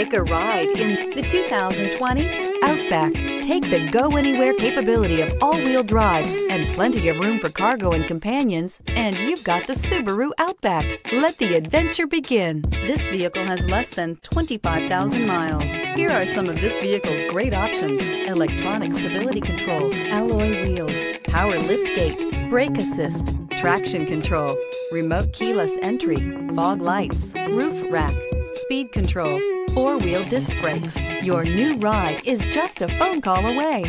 Take a ride in the 2020 Outback. Take the go-anywhere capability of all-wheel drive and plenty of room for cargo and companions, and you've got the Subaru Outback. Let the adventure begin. This vehicle has less than 25,000 miles. Here are some of this vehicle's great options. Electronic stability control, alloy wheels, power lift gate, brake assist, traction control, remote keyless entry, fog lights, roof rack, speed control, four-wheel disc brakes. Your new ride is just a phone call away.